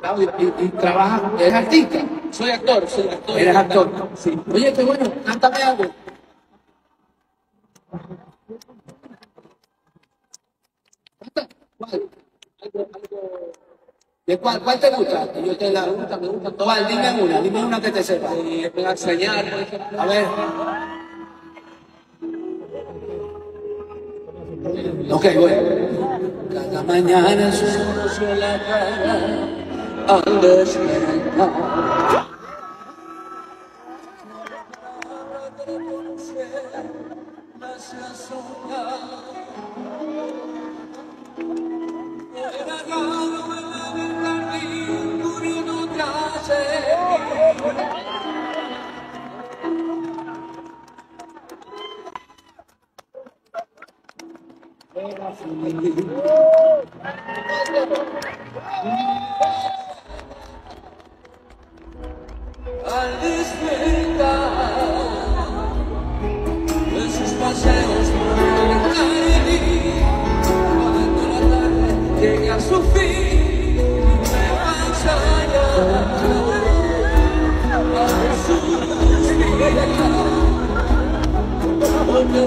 Claudio, y, y trabajas, eres artista, Soy actor, soy actor. eres actor. Sí. Oye, qué bueno, cántame algo. ¿Cuál? Algo, algo. ¿De cuál, cuál te gusta? Yo te la gusta, me gusta. ¿Cuál? Dime una, dime una que te sepa. Me va a ejemplo. A ver. Ok, voy. Cada mañana sucio la cara understand now. Era raro vedermi pure in un piacere. Era finito.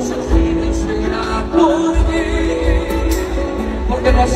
Sufrir será por ti, porque no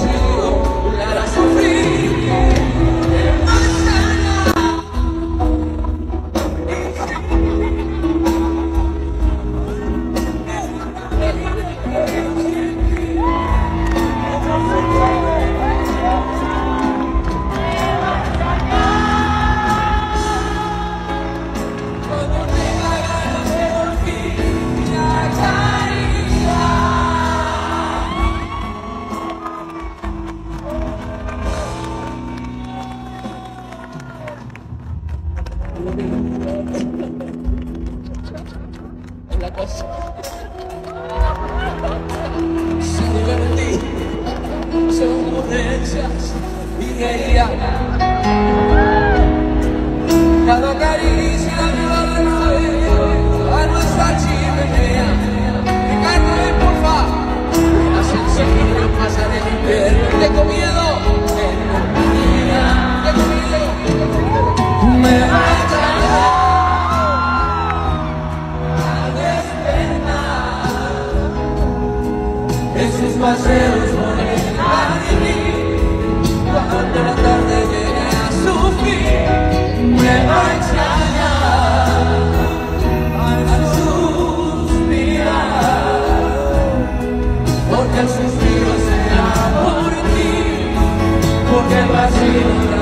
porque el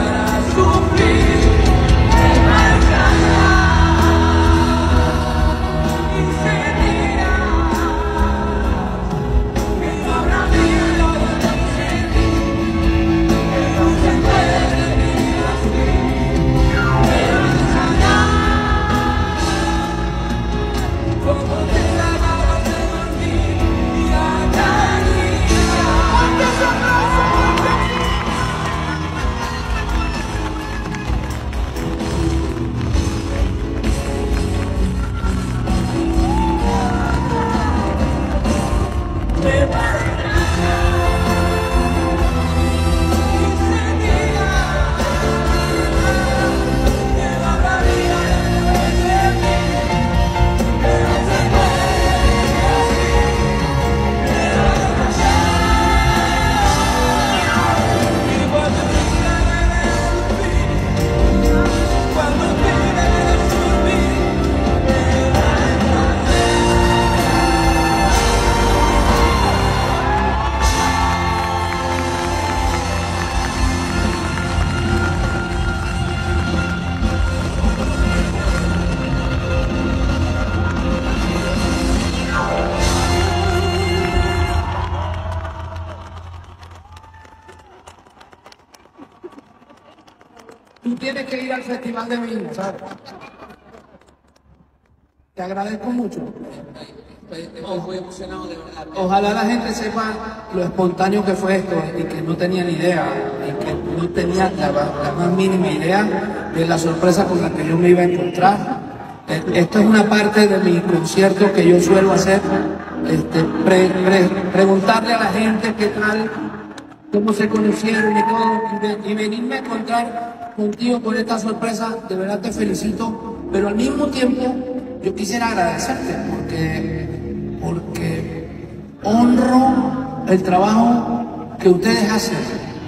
Tú tienes que ir al Festival de Viña, ¿sabes? Te agradezco mucho. Muy emocionado de. Ojalá la gente sepa lo espontáneo que fue esto y que no tenía ni idea, y que no tenía la, la más mínima idea de la sorpresa con la que yo me iba a encontrar. Esto es una parte de mi concierto que yo suelo hacer, este, pre- pre- preguntarle a la gente qué tal cómo se conocieron y todo, y venirme a encontrar contigo con esta sorpresa, de verdad te felicito, pero al mismo tiempo yo quisiera agradecerte porque, porque honro el trabajo que ustedes hacen,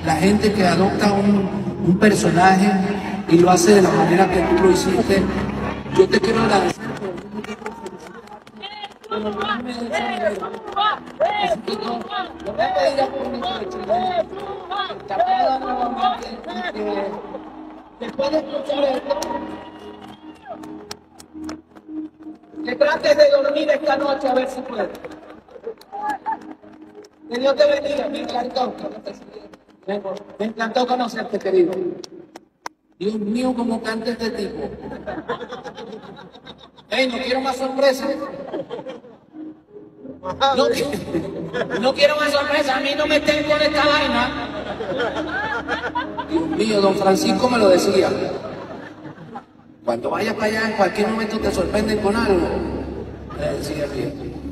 la gente que adopta un, personaje y lo hace de la manera que tú lo hiciste. Yo te quiero agradecer por después de escuchar esto, que trates de dormir esta noche a ver si puedes. Que Dios te bendiga, me encantó. Me, encantó conocerte, querido. Dios mío, cómo canta este tipo. Ey, no quiero más sorpresas. No, no quiero más sorpresas, a mí no me estén con esta vaina. Dios mío, don Francisco me lo decía. Cuando vayas para allá, en cualquier momento te sorprenden con algo. Me decía bien.